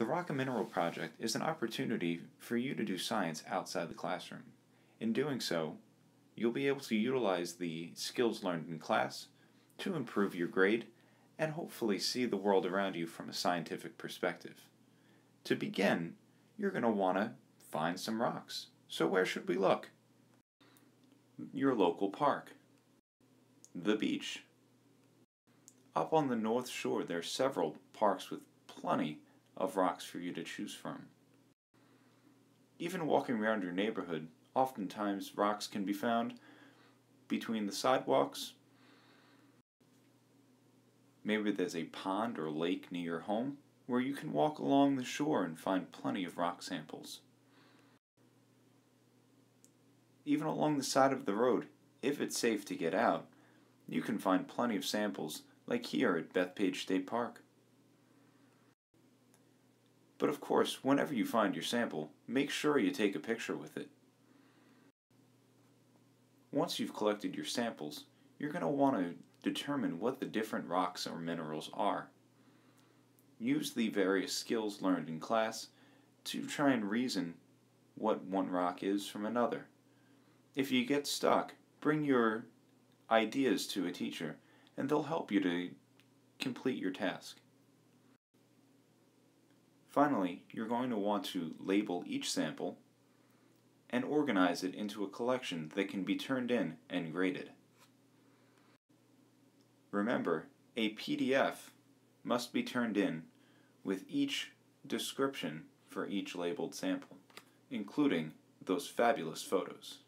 The Rock and Mineral Project is an opportunity for you to do science outside the classroom. In doing so, you'll be able to utilize the skills learned in class to improve your grade and hopefully see the world around you from a scientific perspective. To begin, you're going to want to find some rocks. So, where should we look? Your local park, the beach. Up on the North Shore, there are several parks with plenty of rocks for you to choose from. Even walking around your neighborhood, oftentimes rocks can be found between the sidewalks. Maybe there's a pond or lake near your home where you can walk along the shore and find plenty of rock samples. Even along the side of the road, if it's safe to get out, you can find plenty of samples, like here at Bethpage State Park. But of course, whenever you find your sample, make sure you take a picture with it. Once you've collected your samples, you're going to want to determine what the different rocks or minerals are. Use the various skills learned in class to try and reason what one rock is from another. If you get stuck, bring your ideas to a teacher and they'll help you to complete your task. Finally, you're going to want to label each sample and organize it into a collection that can be turned in and graded. Remember, a PDF must be turned in with each description for each labeled sample, including those fabulous photos.